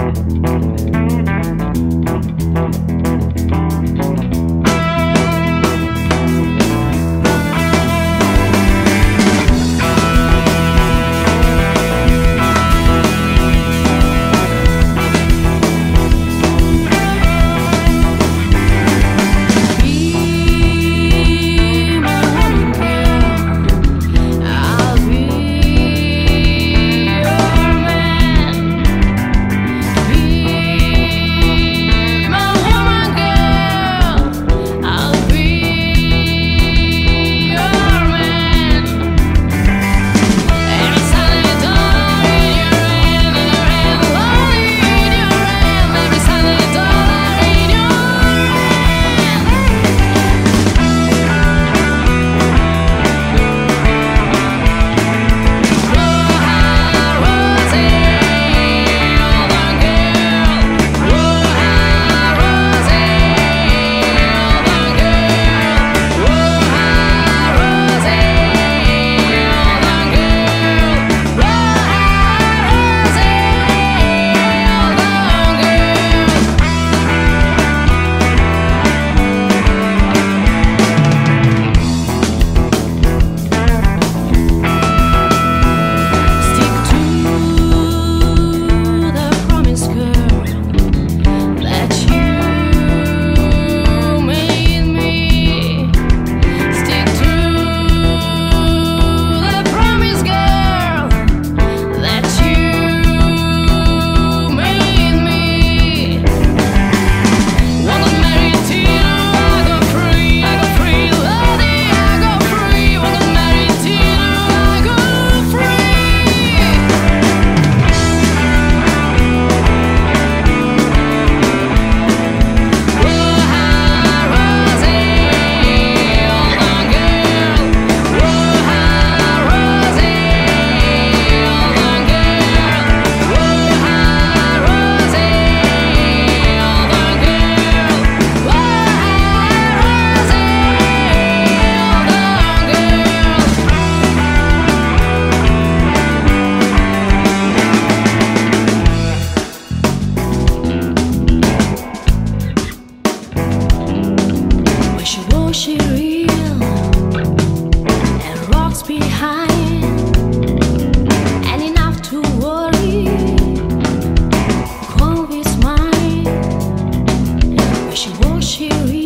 to worry She wants you.